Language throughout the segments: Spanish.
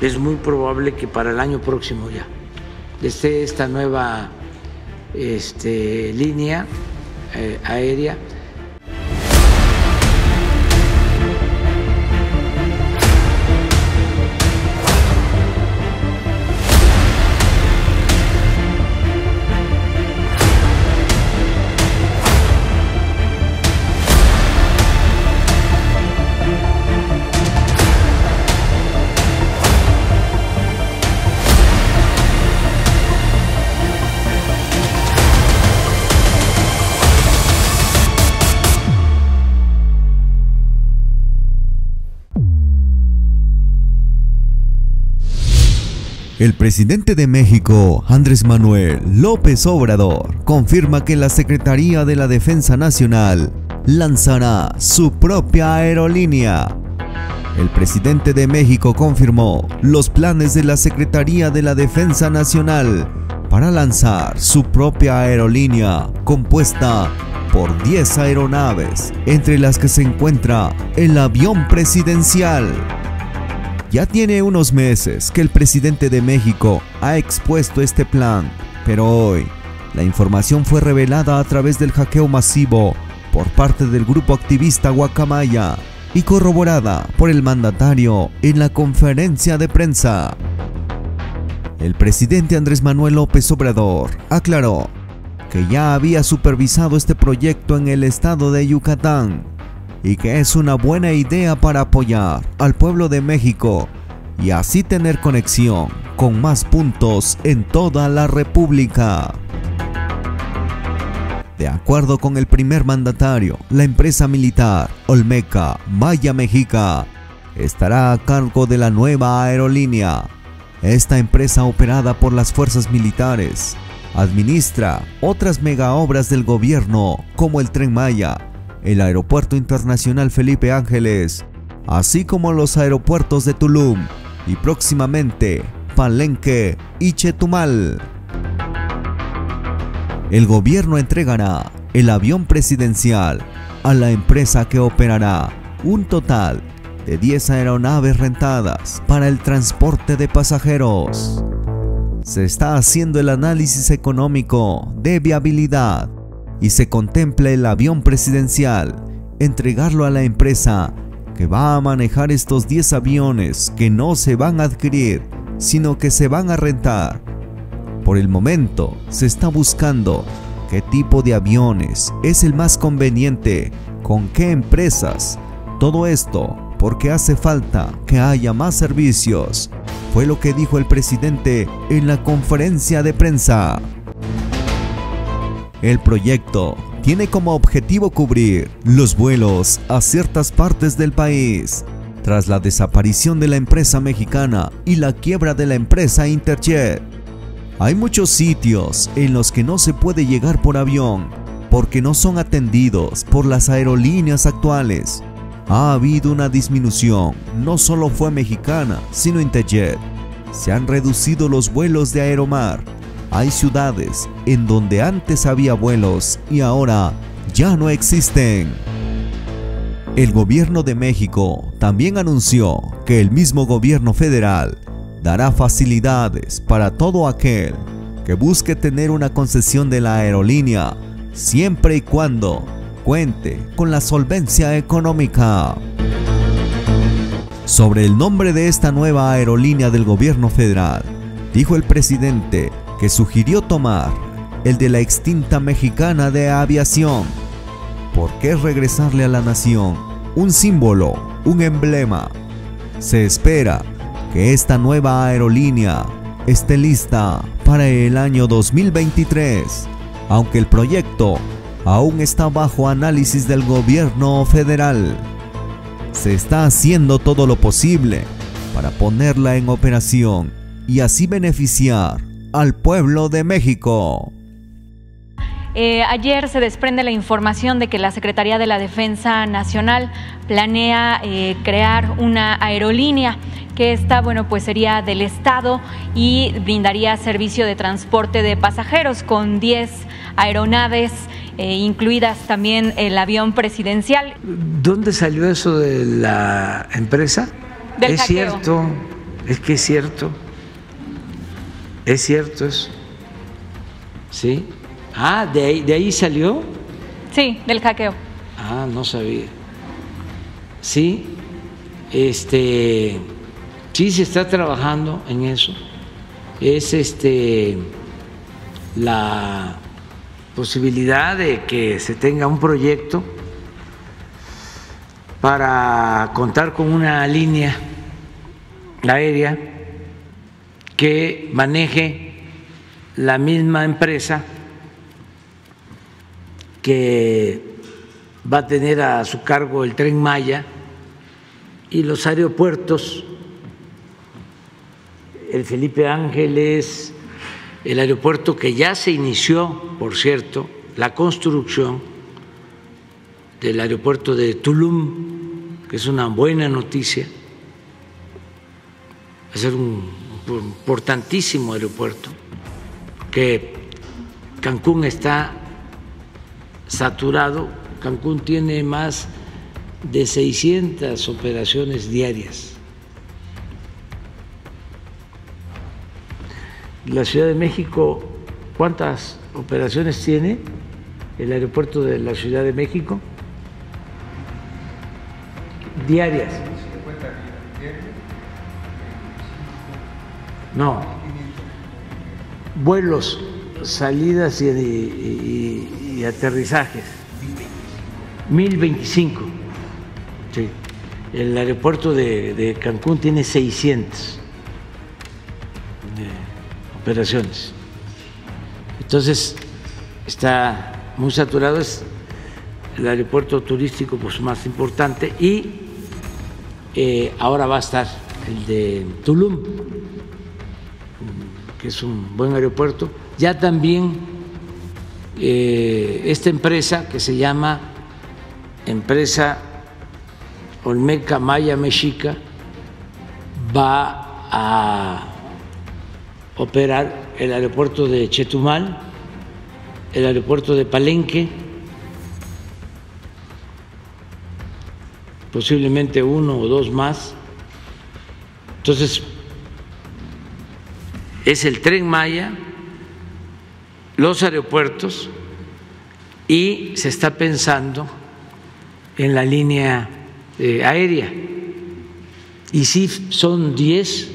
es muy probable que para el año próximo ya esté esta nueva este, línea eh, aérea El presidente de México, Andrés Manuel López Obrador, confirma que la Secretaría de la Defensa Nacional lanzará su propia aerolínea. El presidente de México confirmó los planes de la Secretaría de la Defensa Nacional para lanzar su propia aerolínea compuesta por 10 aeronaves, entre las que se encuentra el avión presidencial. Ya tiene unos meses que el presidente de México ha expuesto este plan, pero hoy la información fue revelada a través del hackeo masivo por parte del grupo activista Guacamaya y corroborada por el mandatario en la conferencia de prensa. El presidente Andrés Manuel López Obrador aclaró que ya había supervisado este proyecto en el estado de Yucatán y que es una buena idea para apoyar al pueblo de México y así tener conexión con más puntos en toda la República. De acuerdo con el primer mandatario, la empresa militar Olmeca Maya Mexica estará a cargo de la nueva aerolínea. Esta empresa operada por las fuerzas militares administra otras mega obras del gobierno como el Tren Maya, el Aeropuerto Internacional Felipe Ángeles, así como los aeropuertos de Tulum y próximamente Palenque y Chetumal. El gobierno entregará el avión presidencial a la empresa que operará un total de 10 aeronaves rentadas para el transporte de pasajeros. Se está haciendo el análisis económico de viabilidad y se contempla el avión presidencial, entregarlo a la empresa que va a manejar estos 10 aviones que no se van a adquirir, sino que se van a rentar. Por el momento se está buscando qué tipo de aviones es el más conveniente, con qué empresas. Todo esto porque hace falta que haya más servicios, fue lo que dijo el presidente en la conferencia de prensa. El proyecto tiene como objetivo cubrir los vuelos a ciertas partes del país. Tras la desaparición de la empresa mexicana y la quiebra de la empresa Interjet, hay muchos sitios en los que no se puede llegar por avión porque no son atendidos por las aerolíneas actuales. Ha habido una disminución, no solo fue mexicana, sino Interjet. Se han reducido los vuelos de Aeromar hay ciudades en donde antes había vuelos y ahora ya no existen. El gobierno de México también anunció que el mismo gobierno federal dará facilidades para todo aquel que busque tener una concesión de la aerolínea siempre y cuando cuente con la solvencia económica. Sobre el nombre de esta nueva aerolínea del gobierno federal, dijo el presidente que sugirió tomar el de la extinta mexicana de aviación. ¿Por qué regresarle a la nación un símbolo, un emblema? Se espera que esta nueva aerolínea esté lista para el año 2023, aunque el proyecto aún está bajo análisis del gobierno federal. Se está haciendo todo lo posible para ponerla en operación y así beneficiar al pueblo de México. Eh, ayer se desprende la información de que la Secretaría de la Defensa Nacional planea eh, crear una aerolínea que esta, bueno, pues sería del Estado y brindaría servicio de transporte de pasajeros con 10 aeronaves, eh, incluidas también el avión presidencial. ¿Dónde salió eso de la empresa? Del es cierto Es que es cierto. Es cierto eso. ¿Sí? Ah, ¿de ahí, de ahí salió? Sí, del hackeo. Ah, no sabía. Sí, este, sí se está trabajando en eso. Es este la posibilidad de que se tenga un proyecto para contar con una línea aérea que maneje la misma empresa que va a tener a su cargo el tren Maya y los aeropuertos, el Felipe Ángeles, el aeropuerto que ya se inició, por cierto, la construcción del aeropuerto de Tulum, que es una buena noticia, va a ser un importantísimo aeropuerto, que Cancún está saturado, Cancún tiene más de 600 operaciones diarias. La Ciudad de México, ¿cuántas operaciones tiene el aeropuerto de la Ciudad de México? Diarias. No. Vuelos, salidas y, aterrizajes. 1025. Sí. El aeropuerto de, Cancún tiene 600 operaciones. Entonces, está muy saturado, es el aeropuerto turístico pues, más importante y eh, ahora va a estar el de Tulum, que es un buen aeropuerto. Ya también eh, esta empresa que se llama Empresa Olmeca Maya Mexica va a operar el aeropuerto de Chetumal, el aeropuerto de Palenque, posiblemente uno o dos más. Entonces, es el tren Maya, los aeropuertos y se está pensando en la línea eh, aérea. Y sí, son 10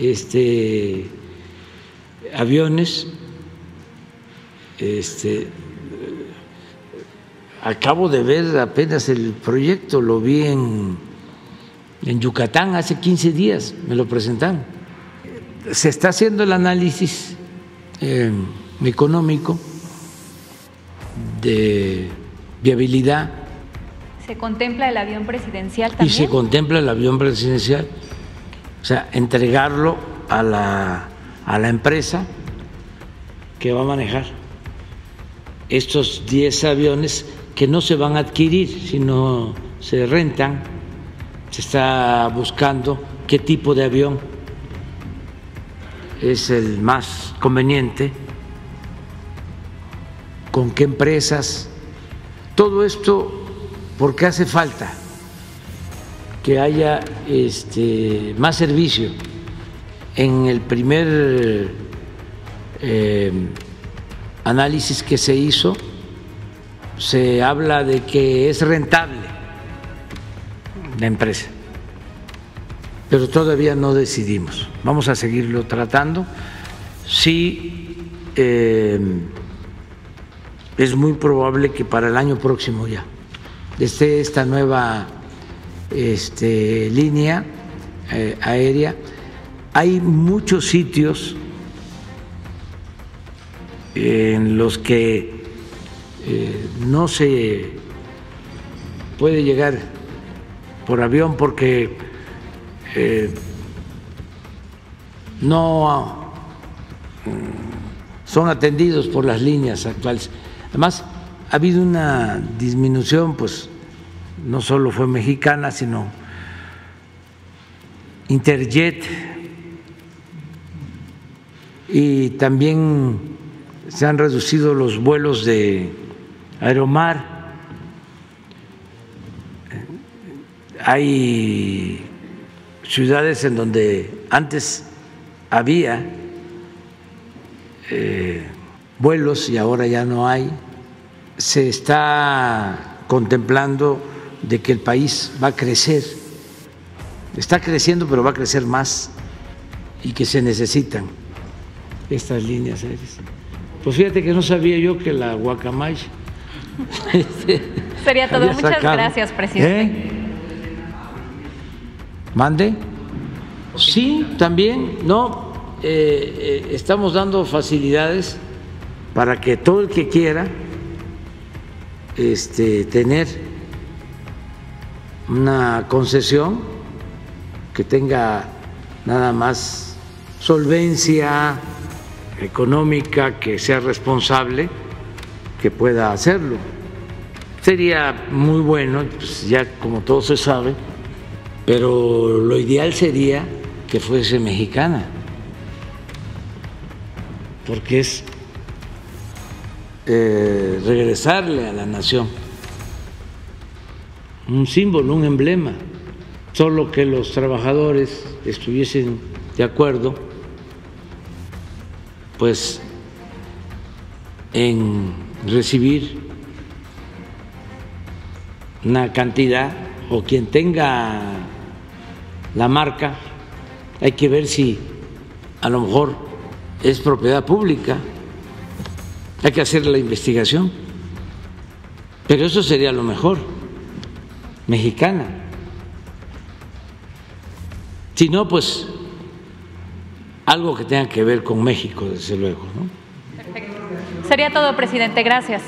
este, aviones. Este, acabo de ver apenas el proyecto, lo vi en, en Yucatán hace 15 días, me lo presentaron. Se está haciendo el análisis eh, económico de viabilidad ¿Se contempla el avión presidencial también? Y se contempla el avión presidencial, o sea, entregarlo a la, a la empresa que va a manejar estos 10 aviones que no se van a adquirir, sino se rentan. Se está buscando qué tipo de avión es el más conveniente, con qué empresas. Todo esto porque hace falta que haya este, más servicio. En el primer eh, análisis que se hizo, se habla de que es rentable la empresa, pero todavía no decidimos. Vamos a seguirlo tratando. Sí, eh, es muy probable que para el año próximo ya desde esta nueva este, línea eh, aérea. Hay muchos sitios en los que eh, no se puede llegar por avión porque eh, no mm, son atendidos por las líneas actuales. Además, ha habido una disminución, pues no solo fue mexicana, sino Interjet y también se han reducido los vuelos de Aeromar. Hay ciudades en donde antes había eh, vuelos y ahora ya no hay. Se está contemplando de que el país va a crecer. Está creciendo, pero va a crecer más y que se necesitan estas líneas aéreas. Pues fíjate que no sabía yo que la guacamaya. Sería todo. Muchas gracias, presidente. ¿Eh? ¿Mande? Sí, también, no, eh, eh, estamos dando facilidades para que todo el que quiera este, tener una concesión que tenga nada más solvencia económica, que sea responsable, que pueda hacerlo. Sería muy bueno, pues ya como todo se sabe, pero lo ideal sería que fuese mexicana, porque es eh, regresarle a la nación. Un símbolo, un emblema, solo que los trabajadores estuviesen de acuerdo, pues en recibir una cantidad o quien tenga la marca, hay que ver si a lo mejor es propiedad pública, hay que hacer la investigación, pero eso sería lo mejor, mexicana. Si no, pues algo que tenga que ver con México, desde luego. ¿no? Perfecto. Sería todo, presidente. Gracias.